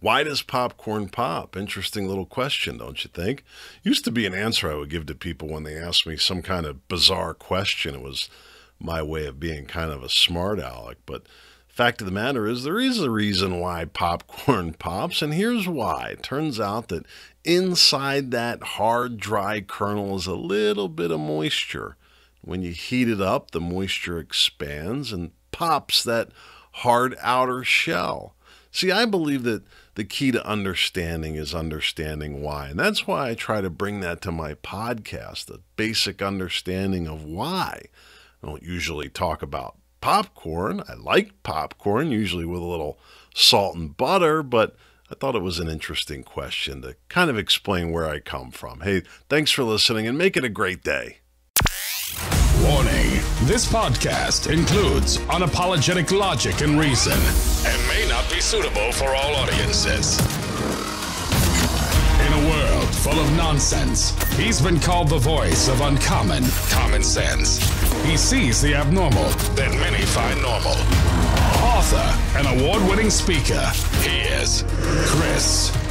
Why does popcorn pop? Interesting little question, don't you think? Used to be an answer I would give to people when they asked me some kind of bizarre question. It was my way of being kind of a smart aleck. But fact of the matter is, there is a reason why popcorn pops, and here's why. It turns out that inside that hard, dry kernel is a little bit of moisture. When you heat it up, the moisture expands and pops that hard outer shell. See, I believe that the key to understanding is understanding why. And that's why I try to bring that to my podcast, the basic understanding of why. I don't usually talk about popcorn. I like popcorn, usually with a little salt and butter, but I thought it was an interesting question to kind of explain where I come from. Hey, thanks for listening and make it a great day. Warning this podcast includes unapologetic logic and reason and be suitable for all audiences. In a world full of nonsense, he's been called the voice of uncommon common sense. He sees the abnormal that many find normal. Author and award winning speaker, he is Chris